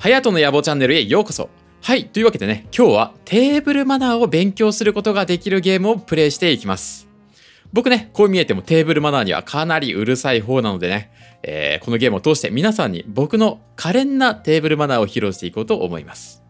ハヤトの野望チャンネルへようこそ。はい、というわけでね、今日はテーブルマナーを勉強することができるゲームをプレイしていきます。僕ね、こう見えてもテーブルマナーにはかなりうるさい方なのでね、えーこのゲームを通して皆さんに僕の可憐なテーブルマナーを披露していこうと思います。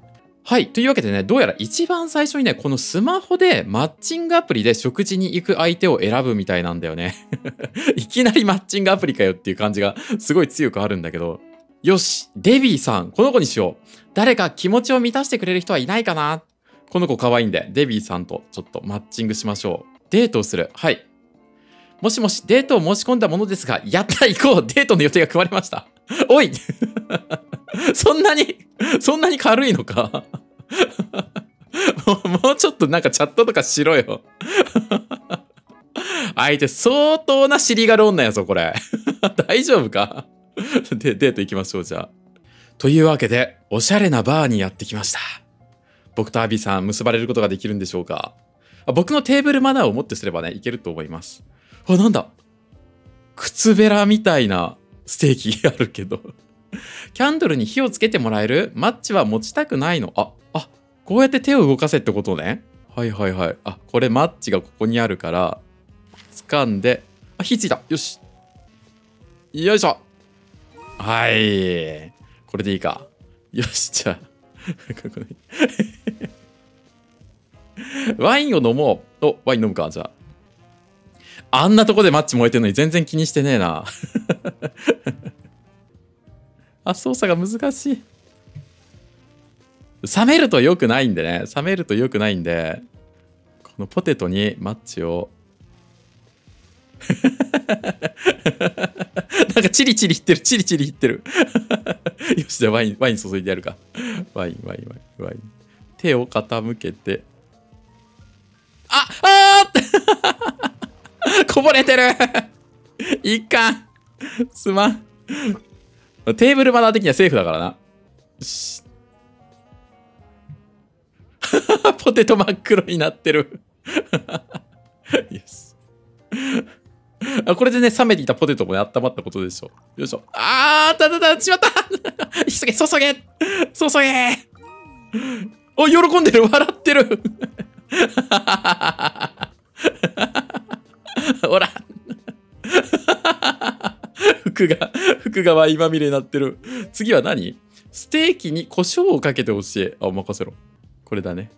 はい。というわけでね、どうやら一番最初にね、このスマホでマッチングアプリで食事に行く相手を選ぶみたいなんだよね。いきなりマッチングアプリかよっていう感じがすごい強くあるんだけど。よし、デビーさん、この子にしよう。誰か気持ちを満たしてくれる人はいないかなこの子可愛いんで、デビーさんとちょっとマッチングしましょう。デートをする。はい。もしもし、デートを申し込んだものですが、やった行こうデートの予定が組まれました。おい そんなに、そんなに軽いのか もうもうちょっとなんかチャットとかしろよ。相手相当な尻がる女やぞ、これ。大丈夫か？で、デート行きましょう、じゃあ。というわけで、おしゃれなバーにやってきました。僕とアビさん、結ばれることができるんでしょうか僕のテーブルマナーをもってすればね、いけると思います。あ、なんだ靴べらみたいなステーキあるけど。キャンドルに火をつけてもらえる？マッチは持ちたくないの。あ、あ、こうやって手を動かせってことね。はいはいはい。あ、これマッチがここにあるから、掴んで、あ、火ついた。よし。よいしょ。はい。これでいいか。よし、じゃあ。ワインを飲もう。お、ワイン飲むか、じゃあ。あんなとこでマッチ燃えてるのに全然気にしてねえな。あ、操作が難しい。冷めると良くないんでね。冷めると良くないんで、このポテトにマッチを。なんかチリチリいってる、チリチリいってる。よし、じゃあワイン、ワイン注いでやるか。ワイン、ワイン、ワイン、ワイン。手を傾けて。ああー こぼれてるいかんすまん。テーブルマナー的にはセーフだからな。よしポテト真っ黒になってる。よし。あこれでね、冷めていたポテトもね、温まったことでしょ。よいしょ。あー、ただだ、しまった 急げ、注げ注げお、喜んでる笑ってる ほら服が、服がワインまみれになってる。次は何？ステーキに胡椒をかけてほしい。あ、任せろ。これだね。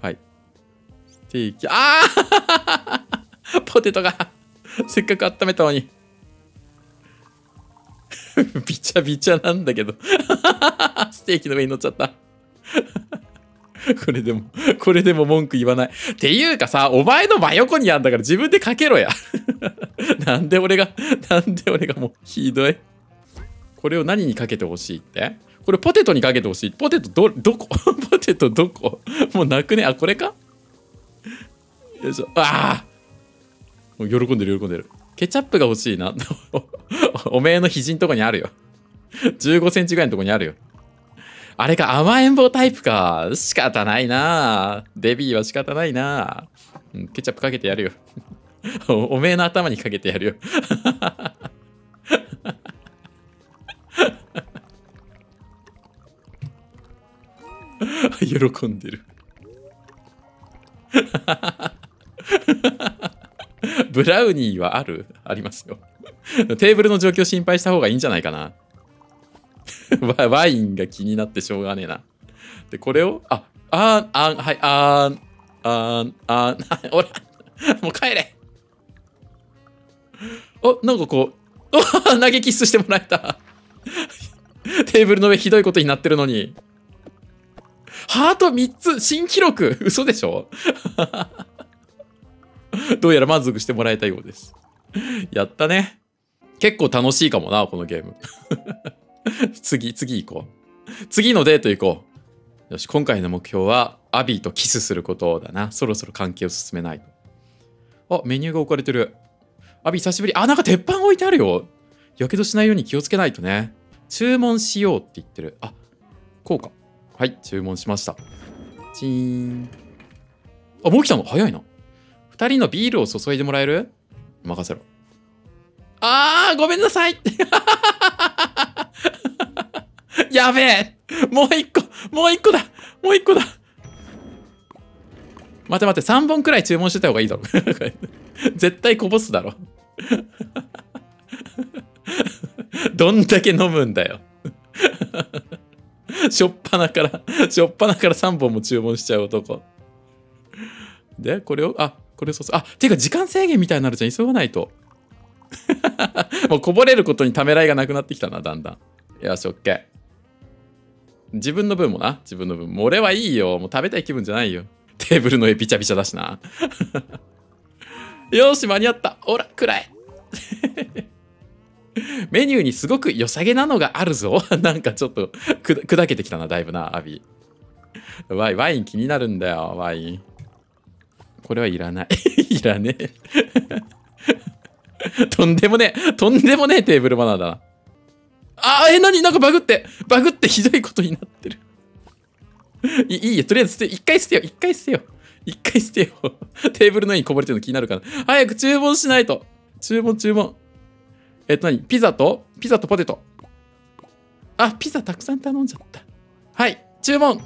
はい。ステーキ、あーポテトが、せっかく温めたのに。びちゃびちゃなんだけど。ステーキの上に乗っちゃった。これでも、これでも文句言わない。っていうかさ、お前の真横にあんだから自分でかけろや。なんで俺が、なんで俺がもうひどい。これを何にかけてほしいって？これポテトにかけてほしい。ポテトど、どこ？ポテトどこ？もうなくね？あ、これか？よいしょ。ああ喜んでる喜んでる。ケチャップが欲しいな。おめえの肘んとこにあるよ。15センチぐらいのとこにあるよ。あれか、甘えん坊タイプか。仕方ないな。デビーは仕方ないな。うんケチャップかけてやるよ。お おめえの頭にかけてやるよ。喜んでる。ブラウニーはある？ありますよ。テーブルの状況心配した方がいいんじゃないかな。ワインが気になってしょうがねえな。で、これを、あ、あーん、あん、はい、あーん、あーん、あーん、ほら、もう帰れ。お、なんかこう、お投げキッスしてもらえた。テーブルの上ひどいことになってるのに。ハート3つ新記録嘘でしょ？どうやら満足してもらえたようです。やったね。結構楽しいかもな、このゲーム。次、次行こう。次のデート行こう。よし、今回の目標は、アビーとキスすることだな。そろそろ関係を進めないと。あ、メニューが置かれてる。アビー久しぶり。あ、なんか鉄板置いてあるよ。やけどしないように気をつけないとね。注文しようって言ってる。あ、こうか。はい、注文しました。チーン。あ、もう来たの？早いな。二人のビールを注いでもらえる？任せろ。あー、ごめんなさい やべえもう一個もう一個だもう一個だ待て待て、3本くらい注文してた方がいいだろ。絶対こぼすだろ。どんだけ飲むんだよ。しょっぱなから、しょっぱなから3本も注文しちゃう男。で、これを、あ、これそうそう。あ、ていうか時間制限みたいになるじゃん。急がないと。もうこぼれることにためらいがなくなってきたな、だんだん。よし、オッケー。自分の分もな、自分の分も。俺はいいよ。もう食べたい気分じゃないよ。テーブルの上ビチャビチャだしな。よし、間に合った。ほら、暗い。メニューにすごく良さげなのがあるぞ。なんかちょっと砕けてきたな、だいぶな、アビ。ワイン、ワイン気になるんだよ、ワイン。これはいらない。いらねえ。とんでもねえ、とんでもねえテーブルマナーだな。あー、え、なになんかバグって、バグってひどいことになってる。いいよ、とりあえず捨て、一回捨てよ、一回捨てよ。一回捨てよ。テーブルの上にこぼれてるの気になるから。早く注文しないと。注文、注文。えっと何？ピザと？ピザとポテト。あ、ピザたくさん頼んじゃった。はい、注文。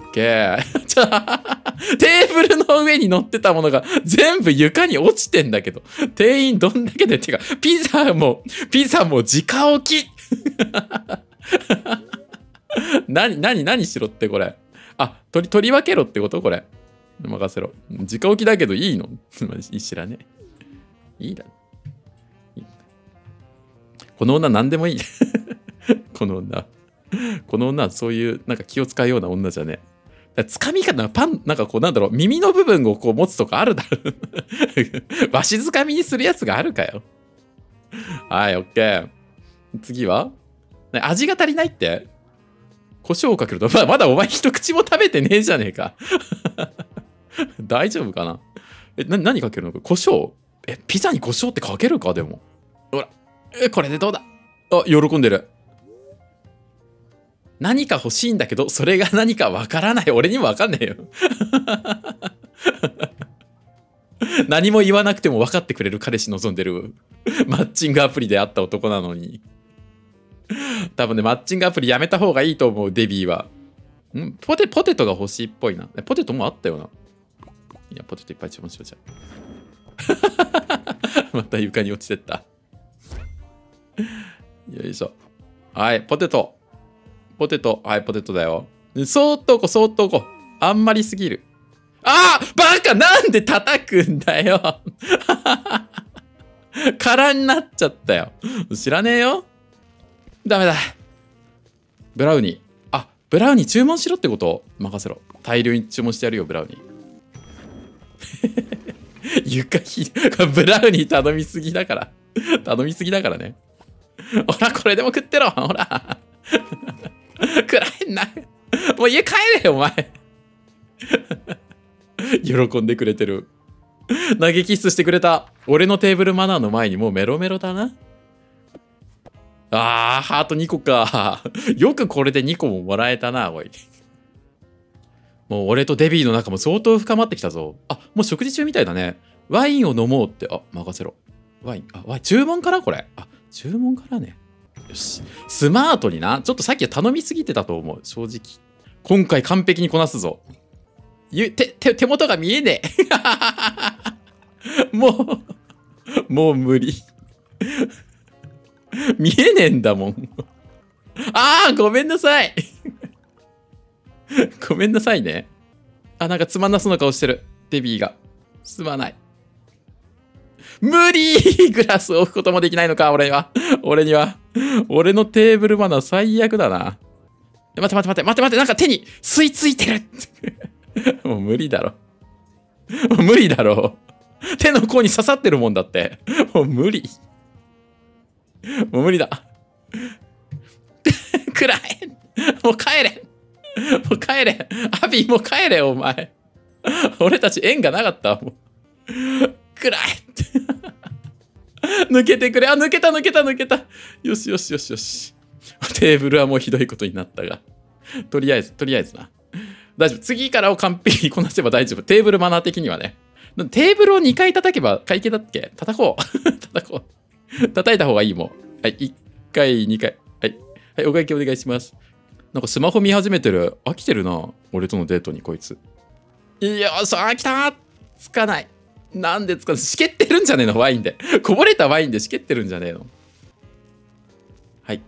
オッケー。テーブルの上に乗ってたものが全部床に落ちてんだけど。店員どんだけで、てか、ピザも、ピザも直置き何、何、何しろってこれ。あ、取り、取り分けろってこと？これ。任せろ。直置きだけどいいの？知らねえ。いいだ。この女何でもいい。この女。この女はそういうなんか気を使うような女じゃねえ。つかみ方パン、なんかこうなんだろう、耳の部分をこう持つとかあるだろ。わしづかみにするやつがあるかよ。はい、オッケー。次は？味が足りないって？胡椒をかけると、まあ、まだお前一口も食べてねえじゃねえか。大丈夫かな？え、な、何かけるの？胡椒？え、ピザに胡椒ってかけるか？でも。ほら。え、これでどうだ？あ、喜んでる。何か欲しいんだけど、それが何かわからない。俺にもわかんねえよ。何も言わなくても分かってくれる彼氏望んでるマッチングアプリで会った男なのに。多分ね、マッチングアプリやめた方がいいと思う、デビーは。ん？ポテ、ポテトが欲しいっぽいな。ポテトもあったよな。いや、ポテトいっぱい注文しようじゃ また床に落ちてった。よいしょ。はい、ポテト。ポテト。はい、ポテトだよ。そーっとこ、そーっとこ。あんまりすぎる。ああバカなんで叩くんだよ 空になっちゃったよ。知らねえよ。ダメだ。ブラウニー。あ、ブラウニー注文しろってこと？任せろ。大量に注文してやるよ、ブラウニー。床ひ、ブラウニー頼みすぎだから。頼みすぎだからね。ほら、これでも食ってろ。ほら。暗いな。もう家帰れよ、お前。喜んでくれてる。投げキスしてくれた。俺のテーブルマナーの前にもうメロメロだな。あー、ハート2個か。よくこれで2個ももらえたな、おい。もう俺とデビーの仲も相当深まってきたぞ。あ、もう食事中みたいだね。ワインを飲もうって。あ、任せろ。ワイン。あ、ワイン。注文からこれ。あ、注文からね。よし。スマートにな。ちょっとさっきは頼みすぎてたと思う。正直。今回完璧にこなすぞ。ゆ、手、手、手元が見えねえ。もう、もう無理。見えねえんだもん。ああごめんなさい ごめんなさいね。あ、なんかつまんなそうな顔してる。デビーが。すまない。無理グラスを置くこともできないのか、俺には。俺には。俺のテーブルマナー最悪だな。待って待って待って待って待って、なんか手に吸い付いてる もう無理だろ。もう無理だろ。手の甲に刺さってるもんだって。もう無理。もう無理だ。暗い。もう帰れ。もう帰れ。アビーもう帰れ、お前。俺たち縁がなかった。もう暗い。抜けてくれ。あ、抜けた、抜けた、抜けた。よしよしよしよし。テーブルはもうひどいことになったが。とりあえず、とりあえずな。大丈夫。次からを完璧にこなせば大丈夫。テーブルマナー的にはね。テーブルを2回叩けば会計だっけ？叩こう。叩こう。叩いた方がいいもん。はい、1回、2回。はい。はい、お会計お願いします。なんかスマホ見始めてる。飽きてるな。俺とのデートにこいつ。いやー、さあ、来たつかない。なんでつか？ないしけってるんじゃねえの？ワインで。こぼれたワインでしけってるんじゃねえの？はい。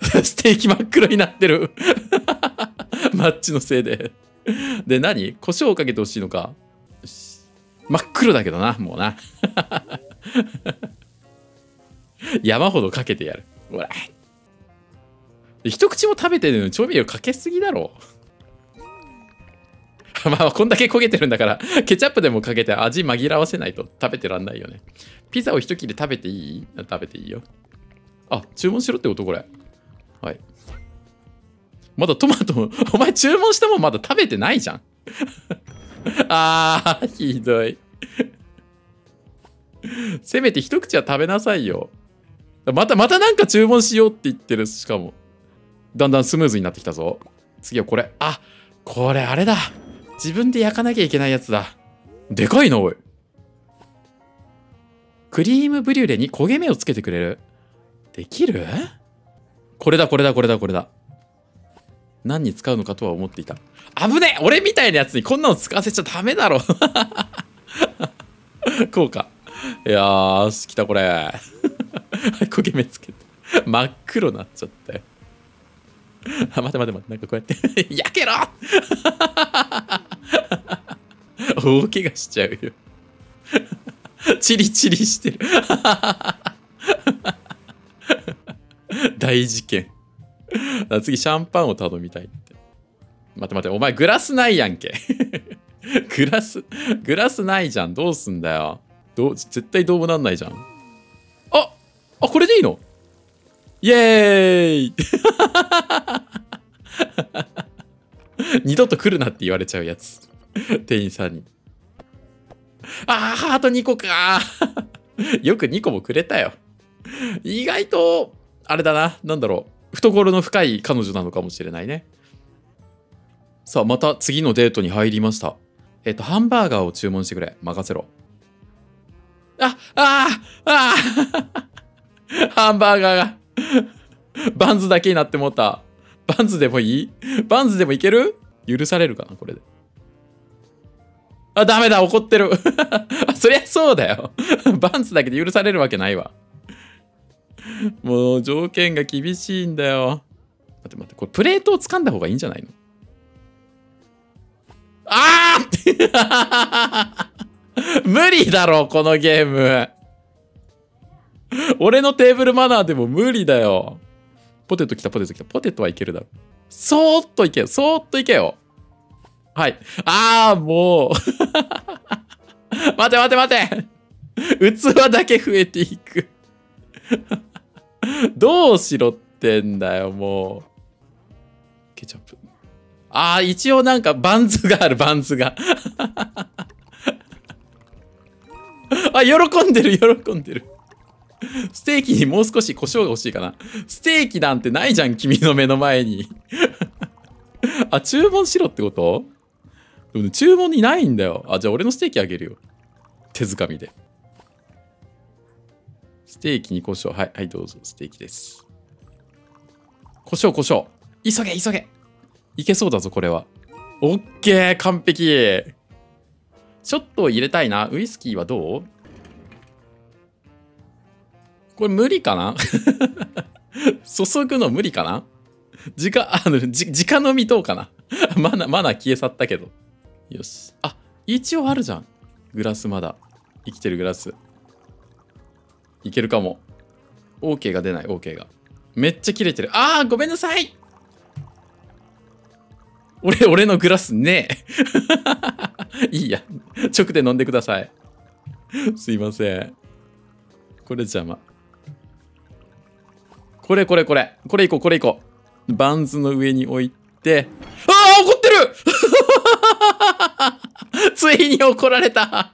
ステーキ真っ黒になってる。マッチのせいで。で、何？胡椒をかけてほしいのか？真っ黒だけどな、もうな。山ほどかけてやる。ほら。一口も食べてるのに調味料かけすぎだろ。まあ、こんだけ焦げてるんだから、ケチャップでもかけて味紛らわせないと食べてらんないよね。ピザを一切れ食べていい？食べていいよ。あ、注文しろってことこれ。はい。まだトマト、お前注文したもまだ食べてないじゃん。あー、ひどい。せめて一口は食べなさいよ。また、またなんか注文しようって言ってる、しかも。だんだんスムーズになってきたぞ。次はこれ。あ、これあれだ。自分で焼かなきゃいけないやつだ。でかいな、おい。クリームブリュレに焦げ目をつけてくれる？できる？これだ、これだ、これだ、これだ。何に使うのかとは思っていた。危ねえ俺みたいなやつにこんなの使わせちゃダメだろ こうか。いやー、来たこれ。焦げ目つけて。真っ黒になっちゃったよ。あ、待て待て待て、なんかこうやって 焼けろ 大怪我しちゃうよ。チリチリしてる。大事件。次シャンパンを頼みたいって。待って待ってお前グラスないやんけ。グラスグラスないじゃん。どうすんだよ。どう絶対どうもなんないじゃん。ああこれでいいの？イエーイ。二度と来るなって言われちゃうやつ。店員さんに。あーハート2個か。よく2個もくれたよ。意外とあれだな。なんだろう。懐の深い彼女なのかもしれないね。さあまた次のデートに入りました。えっ、とハンバーガーを注文してくれ。任せろ。ああああハンバーガーが。バンズだけになってもった。バンズでもいい？バンズでもいける？許されるかなこれで。あ、ダメだ怒ってる そりゃそうだよ バンズだけで許されるわけないわ。もう条件が厳しいんだよ。待って待って、これプレートを掴んだ方がいいんじゃないの？ああ 無理だろ、このゲーム。俺のテーブルマナーでも無理だよ。ポテト来た、ポテト来た。ポテトはいけるだろ。そーっといけよ。そーっといけよ。はい。あー、もう。待て待て待て。器だけ増えていく。どうしろってんだよ、もう。ケチャップ。あー、一応なんかバンズがある、バンズが。あ、喜んでる、喜んでる。ステーキにもう少し胡椒が欲しいかな。ステーキなんてないじゃん、君の目の前に。あ、注文しろってこと？でもね注文にないんだよ。あ、じゃあ俺のステーキあげるよ。手づかみで。ステーキに胡椒。はい、はい、どうぞ。ステーキです。胡椒、胡椒。急げ、急げ。いけそうだぞ、これは。オッケー、完璧。ちょっと入れたいな。ウイスキーはどう？これ無理かな？注ぐの無理かな？直、あの、じ、直飲みどうかな？マナ、マナ消え去ったけど。よし。あ、一応あるじゃん。グラスまだ。生きてるグラス。いけるかも。OK が出ない、OK が。めっちゃ切れてる。あー、ごめんなさい俺、俺のグラスねえ。いいや。直で飲んでください。すいません。これ邪魔。これこれこれ。これいこう、これいこう。バンズの上に置いて。ああ怒ってる ついに怒られた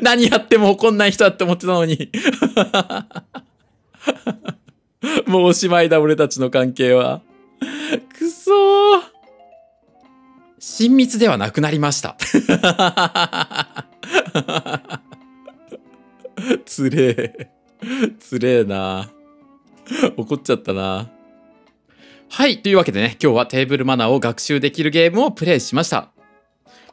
何やっても怒んない人だって思ってたのに。もうおしまいだ、俺たちの関係は。くそー。親密ではなくなりました。つれえ。つれえな。怒っちゃったな。はい。というわけでね、今日はテーブルマナーを学習できるゲームをプレイしました。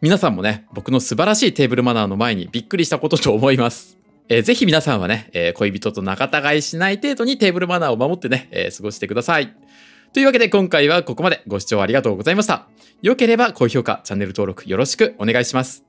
皆さんもね、僕の素晴らしいテーブルマナーの前にびっくりしたことと思います。えー、ぜひ皆さんはね、えー、恋人と仲違いしない程度にテーブルマナーを守ってね、えー、過ごしてください。というわけで今回はここまでご視聴ありがとうございました。良ければ高評価、チャンネル登録よろしくお願いします。